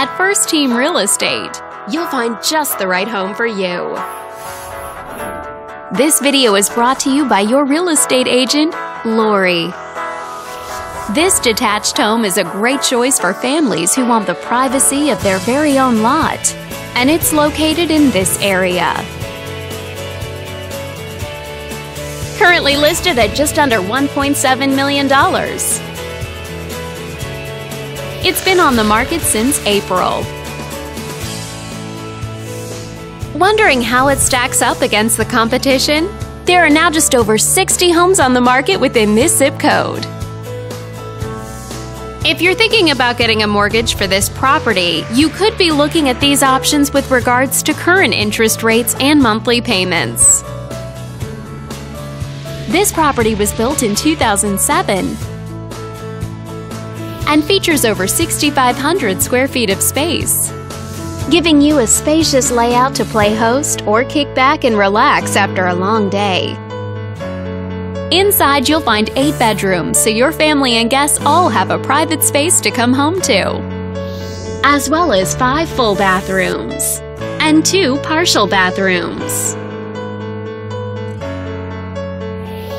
At First Team Real Estate, you'll find just the right home for you. This video is brought to you by your real estate agent, Lori. This detached home is a great choice for families who want the privacy of their very own lot, and it's located in this area. Currently listed at just under $1.7 million. It's been on the market since April. Wondering how it stacks up against the competition? There are now just over 60 homes on the market within this zip code. If you're thinking about getting a mortgage for this property, you could be looking at these options with regards to current interest rates and monthly payments. This property was built in 2007 and features over 6,500 square feet of space, giving you a spacious layout to play host or kick back and relax after a long day. Inside, you'll find eight bedrooms, so your family and guests all have a private space to come home to, as well as five full bathrooms and two partial bathrooms.